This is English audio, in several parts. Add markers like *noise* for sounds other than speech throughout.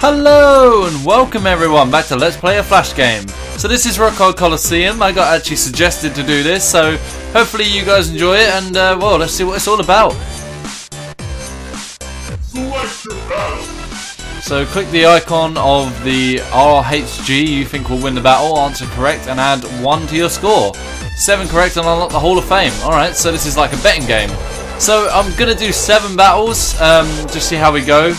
Hello and welcome everyone back to Let's Play a Flash game. So this is Rock Hard Coliseum. I got actually suggested to do this, so hopefully you guys enjoy it and uh, well, let's see what it's all about. So click the icon of the RHG you think will win the battle, answer correct and add 1 to your score. 7 correct and unlock the Hall of Fame. Alright, so this is like a betting game. So I'm going to do 7 battles, um, just see how we go.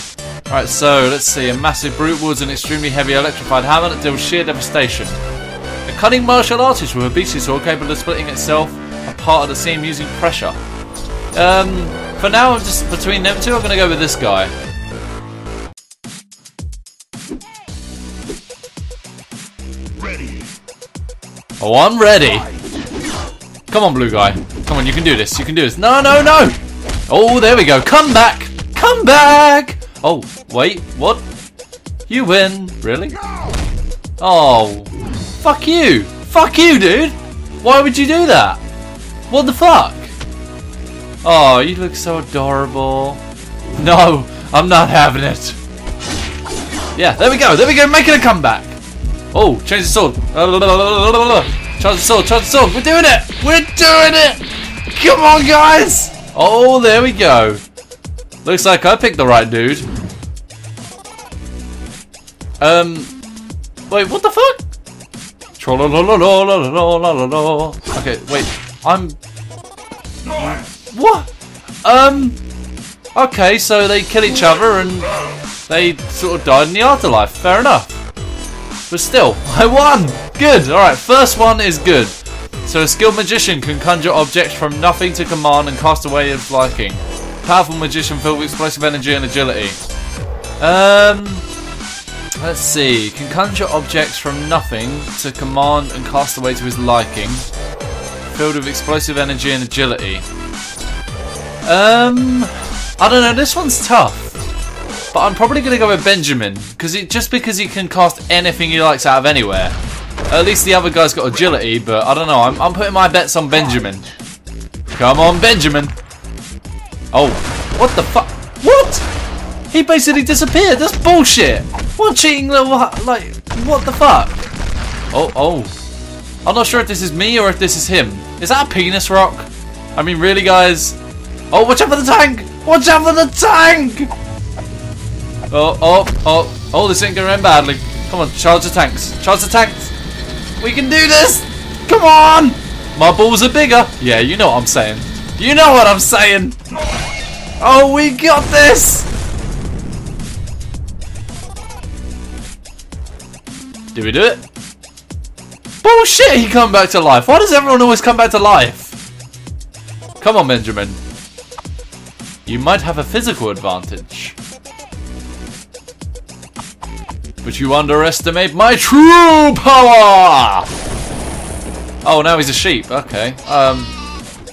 Alright, so let's see. A massive brute wields an extremely heavy electrified hammer that deals sheer devastation. A cunning martial artist with a beastly sword capable of splitting itself apart at the seam using pressure. Um, for now, just between them two, I'm going to go with this guy. Ready. Oh, I'm ready. Come on, blue guy. Come on, you can do this. You can do this. No, no, no. Oh, there we go. Come back. Come back. Oh, wait, what? You win. Really? Oh, fuck you. Fuck you, dude. Why would you do that? What the fuck? Oh, you look so adorable. No, I'm not having it. Yeah, there we go. There we go. Making a comeback. Oh, change the sword. Charge the sword. Charge the sword. We're doing it. We're doing it. Come on, guys. Oh, there we go. Looks like I picked the right dude. Um, wait, what the fuck? Okay, wait, I'm. What? Um. Okay, so they kill each other and they sort of died in the afterlife. Fair enough. But still, *laughs* I won. Good. All right, first one is good. So a skilled magician can conjure objects from nothing to command and cast away his liking. Powerful magician filled with explosive energy and agility. Um, let's see. Can conjure objects from nothing to command and cast away to his liking. Filled with explosive energy and agility. Um, I don't know. This one's tough. But I'm probably going to go with Benjamin. because it Just because he can cast anything he likes out of anywhere. At least the other guy's got agility, but I don't know. I'm, I'm putting my bets on Benjamin. Come on, Benjamin. Oh, what the fuck? What? He basically disappeared. That's bullshit. What cheating little, like, what the fuck? Oh, oh. I'm not sure if this is me or if this is him. Is that a penis rock? I mean, really, guys? Oh, watch out for the tank! Watch out for the tank! Oh, oh, oh, oh, this ain't gonna end badly. Come on, charge the tanks. Charge the tanks. We can do this! Come on! My balls are bigger. Yeah, you know what I'm saying. You know what I'm saying. Oh, we got this! Did we do it? Bullshit, he come back to life. Why does everyone always come back to life? Come on, Benjamin. You might have a physical advantage. But you underestimate my true power! Oh, now he's a sheep. Okay. Um,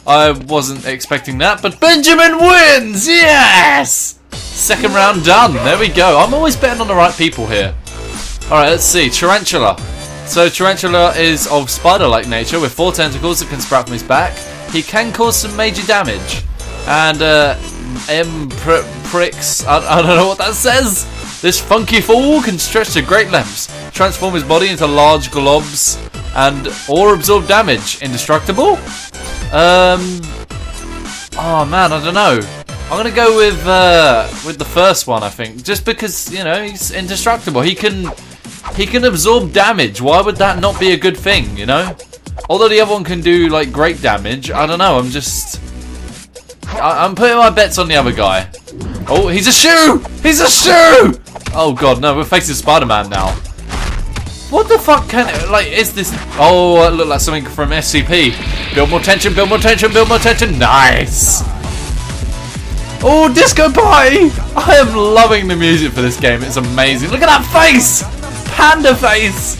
I wasn't expecting that, but Benjamin wins! Yes! Second round done. There we go. I'm always betting on the right people here. Alright, let's see. Tarantula. So Tarantula is of spider-like nature with four tentacles that can sprout from his back. He can cause some major damage. And uh, M pr pricks, I, I don't know what that says. This funky fool can stretch to great lengths, transform his body into large globs, and or absorb damage. Indestructible? Um. Oh man, I don't know. I'm gonna go with uh, with the first one. I think just because you know he's indestructible. He can he can absorb damage. Why would that not be a good thing? You know. Although the other one can do like great damage. I don't know. I'm just I I'm putting my bets on the other guy. Oh, he's a shoe! He's a shoe! Oh god, no, we're facing Spider-Man now. What the fuck can it, like, is this? Oh, uh, it looked like something from SCP. Build more tension, build more tension, build more tension. Nice! Oh, Disco Party! I am loving the music for this game. It's amazing. Look at that face! Panda face!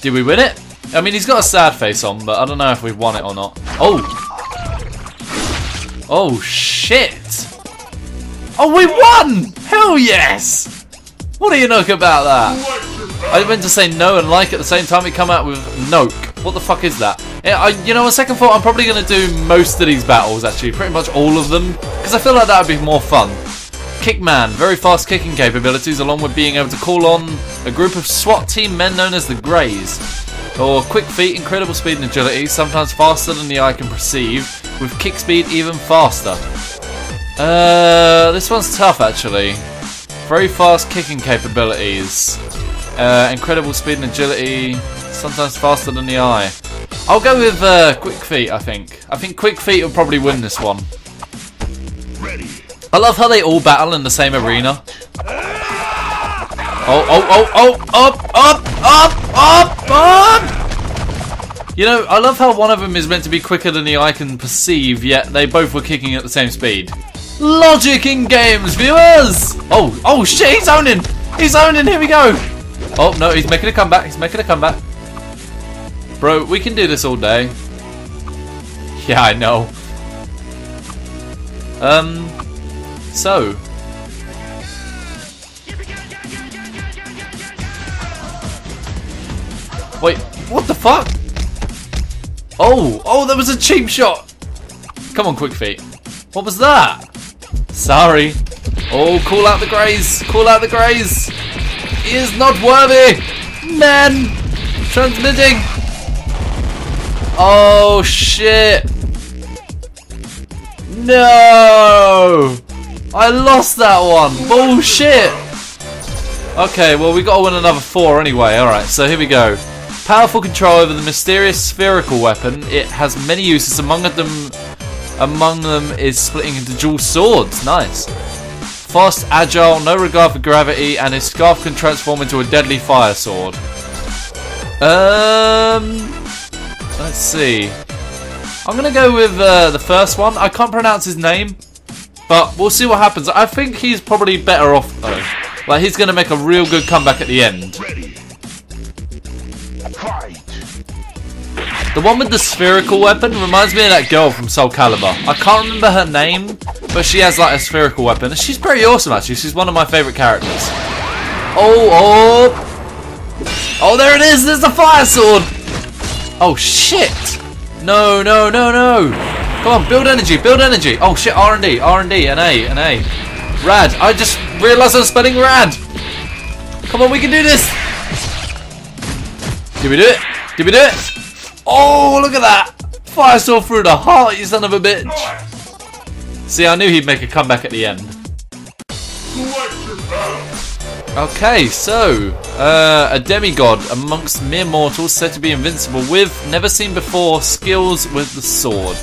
Did we win it? I mean, he's got a sad face on, but I don't know if we've won it or not. Oh! Oh, shit! Oh, we won! Hell yes! What do you know about that? I meant to say no and like at the same time. It come out with noke. What the fuck is that? Yeah, I, you know, a second thought, I'm probably going to do most of these battles, actually. Pretty much all of them. Because I feel like that would be more fun. Kickman, very fast kicking capabilities, along with being able to call on a group of SWAT team men known as the Greys. Or Quick Feet, incredible speed and agility, sometimes faster than the eye can perceive, with kick speed even faster. Uh, this one's tough actually. Very fast kicking capabilities, uh, incredible speed and agility, sometimes faster than the eye. I'll go with uh, Quick Feet, I think. I think Quick Feet will probably win this one. I love how they all battle in the same arena. Oh, oh, oh, oh, up, up, up, up, up! You know, I love how one of them is meant to be quicker than the eye can perceive, yet they both were kicking at the same speed. Logic in games, viewers! Oh, oh shit, he's owning! He's owning, here we go! Oh, no, he's making a comeback, he's making a comeback. Bro, we can do this all day. Yeah, I know. Um, so. Wait, what the fuck? Oh, oh, that was a cheap shot. Come on, quick feet. What was that? Sorry. Oh, call out the Greys. Call out the Greys. He is not worthy. Man. Transmitting. Oh, shit. No! I lost that one! Bullshit! Okay, well we gotta win another four anyway, alright, so here we go. Powerful control over the mysterious spherical weapon. It has many uses, among them among them is splitting into dual swords. Nice. Fast, agile, no regard for gravity, and his scarf can transform into a deadly fire sword. Um let's see. I'm gonna go with uh, the first one. I can't pronounce his name, but we'll see what happens. I think he's probably better off though. Like he's gonna make a real good comeback at the end. The one with the spherical weapon reminds me of that girl from Soul Calibur. I can't remember her name, but she has like a spherical weapon. And she's pretty awesome actually. She's one of my favourite characters. Oh, oh. Oh, there it is. There's the fire sword. Oh, shit. No, no, no, no. Come on, build energy, build energy. Oh, shit, R&D, R&D, an A, an A. Rad. I just realised I'm spelling rad. Come on, we can do this. Did we do it? Did we do it? Oh, look at that! Fire sword through the heart, you son of a bitch! See, I knew he'd make a comeback at the end. Okay, so, uh, a demigod amongst mere mortals said to be invincible with, never seen before, skills with the sword.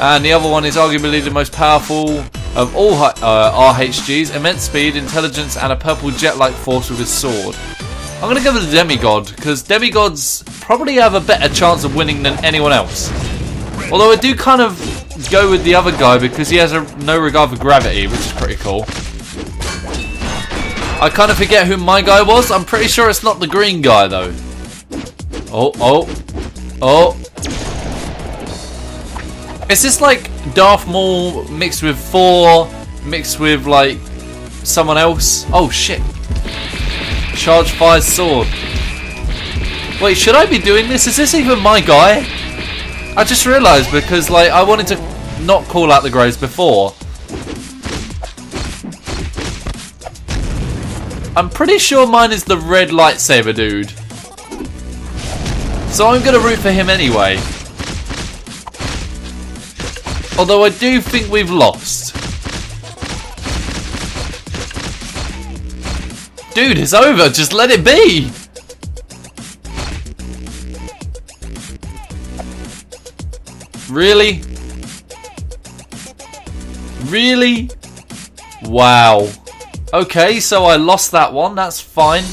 And the other one is arguably the most powerful of all uh, RHGs, immense speed, intelligence, and a purple jet-like force with his sword. I'm gonna go with the demigod, because demigods probably have a better chance of winning than anyone else. Although I do kind of go with the other guy because he has a no regard for gravity, which is pretty cool. I kind of forget who my guy was. I'm pretty sure it's not the green guy though. Oh, oh, oh. Is this like Darth Maul mixed with four, mixed with like someone else? Oh shit. Charge fire sword. Wait, should I be doing this? Is this even my guy? I just realised because like I wanted to not call out the Greys before. I'm pretty sure mine is the red lightsaber dude. So I'm gonna root for him anyway. Although I do think we've lost. Dude, it's over. Just let it be. Really? Really? Wow. Okay, so I lost that one. That's fine.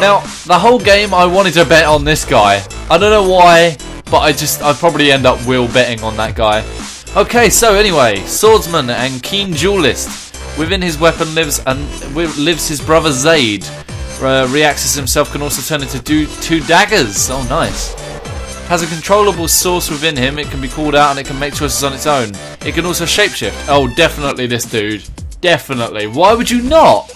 Now, the whole game I wanted to bet on this guy. I don't know why, but I just, I'd probably end up will betting on that guy. Okay, so anyway, swordsman and keen duelist. Within his weapon lives and lives his brother Zaid. Uh, Reaxis himself can also turn into two, two daggers. Oh, nice. Has a controllable source within him. It can be called out and it can make choices on its own. It can also shapeshift. Oh, definitely this dude. Definitely. Why would you not?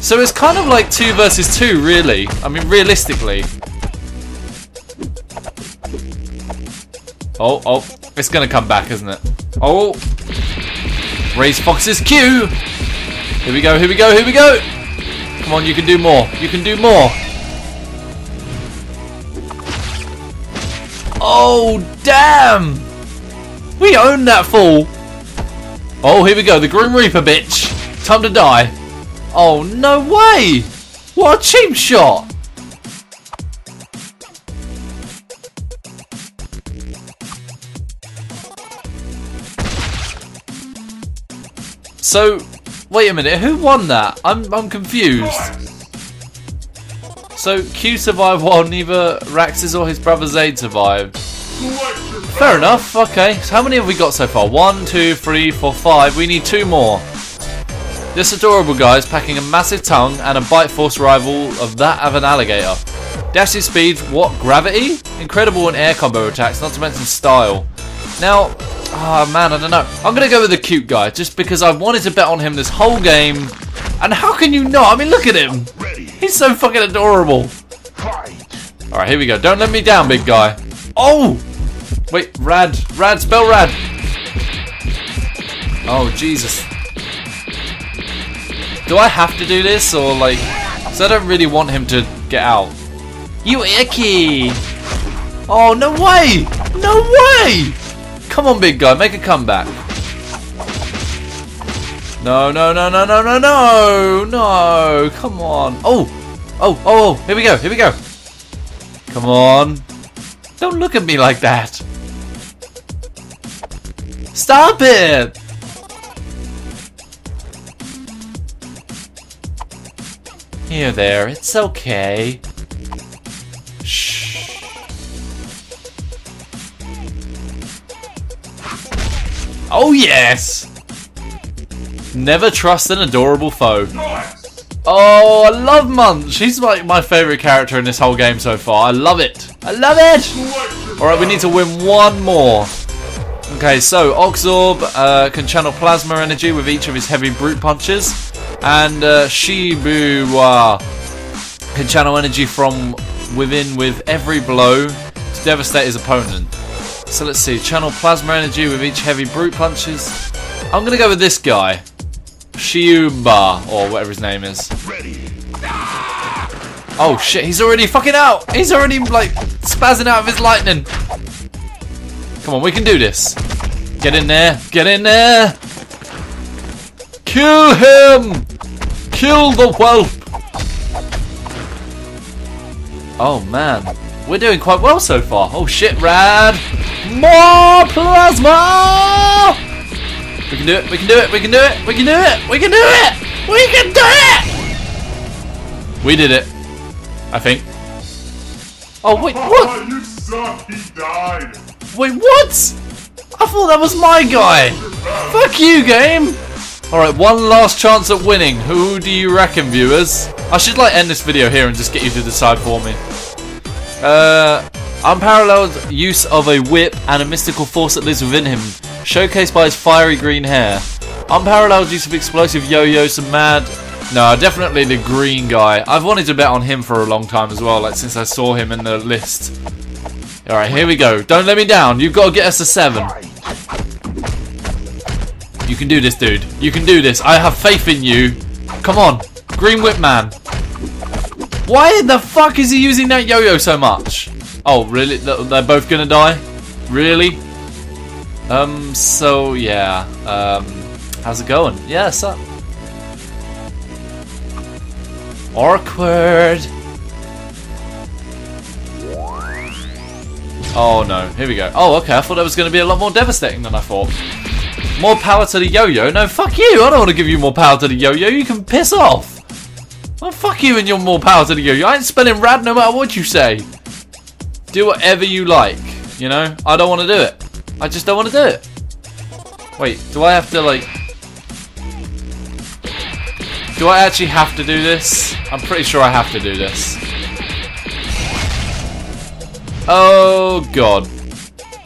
So it's kind of like two versus two, really. I mean, realistically. Oh, oh, it's gonna come back, isn't it? Oh. Raise Fox's Q. Here we go, here we go, here we go. Come on, you can do more. You can do more. Oh, damn. We own that fool. Oh, here we go. The Grim Reaper, bitch. Time to die. Oh, no way. What a cheap shot. So, wait a minute, who won that? I'm I'm confused. So Q survived while neither Raxus or his brother Zaid survived. Fair enough, okay. So how many have we got so far? One, two, three, four, five. We need two more. This adorable guy is packing a massive tongue and a bite force rival of that of an alligator. Dashing speed, what, gravity? Incredible in air combo attacks, not to mention style. Now, ah man, I don't know. I'm gonna go with the cute guy, just because I've wanted to bet on him this whole game. And how can you not? I mean, look at him. He's so fucking adorable. Alright, here we go. Don't let me down, big guy. Oh! Wait, rad. Rad, spell rad. Oh, Jesus. Do I have to do this, or like... So I don't really want him to get out. You icky! Oh, no way! No way! Come on, big guy, make a comeback. No, no, no, no, no, no, no! No! Come on. Oh! Oh, oh, oh, here we go, here we go. Come on. Don't look at me like that. Stop it! Here, there. It's okay. Shh. Oh, yes! Never trust an adorable foe. Oh, I love Munch. He's like my favorite character in this whole game so far. I love it. I love it. All right, we need to win one more. Okay, so Oxorb uh, can channel plasma energy with each of his heavy brute punches, and uh, Shibuya can channel energy from within with every blow to devastate his opponent. So let's see, channel plasma energy with each heavy brute punches. I'm gonna go with this guy, Shiuba or whatever his name is. Oh shit, he's already fucking out! He's already like spazzing out of his lightning. Come on, we can do this. Get in there, get in there! Kill him! Kill the whelp! Oh man, we're doing quite well so far. Oh shit, rad! More plasma! We can do it, we can do it, we can do it, we can do it, we can do it! We can do it! We did it. I think. Oh wait, what? Oh, you suck. He died. Wait, what? I thought that was my guy. Fuck you, game. All right, one last chance at winning. Who do you reckon, viewers? I should like end this video here and just get you to decide for me. Uh, unparalleled use of a whip and a mystical force that lives within him, showcased by his fiery green hair. Unparalleled use of explosive yo-yos and mad. No, definitely the green guy. I've wanted to bet on him for a long time as well, like since I saw him in the list. Alright, here we go. Don't let me down. You've got to get us a 7. You can do this, dude. You can do this. I have faith in you. Come on. Green Whip Man. Why the fuck is he using that yo-yo so much? Oh, really? They're both gonna die? Really? Um, so, yeah. Um, how's it going? Yeah, so... Awkward. Oh no, here we go. Oh, okay, I thought that was to be a lot more devastating than I thought. More power to the yo-yo? No, fuck you! I don't want to give you more power to the yo-yo, you can piss off! Well, fuck you and your more power to the yo-yo. I ain't spelling rad no matter what you say. Do whatever you like, you know? I don't want to do it. I just don't want to do it. Wait, do I have to, like... Do I actually have to do this? I'm pretty sure I have to do this. Oh, God.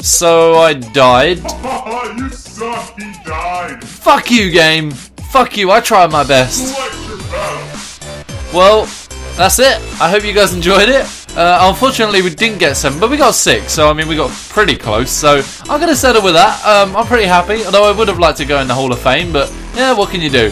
So I died. *laughs* You suck. He died. Fuck you, game. Fuck you, I tried my best. Select your battle. Well, that's it. I hope you guys enjoyed it. Uh, unfortunately, we didn't get seven, but we got six. So I mean, we got pretty close. So I'm gonna settle with that. Um, I'm pretty happy. Although I would have liked to go in the Hall of Fame, but yeah, what can you do?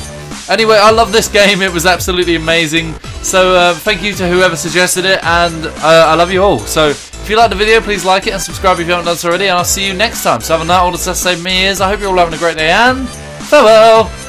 Anyway, I love this game. It was absolutely amazing. So uh, thank you to whoever suggested it, and uh, I love you all. So if you like the video, please like it and subscribe if you haven't done so already. And I'll see you next time. So have a night. All the success save me is. I hope you're all having a great day and farewell.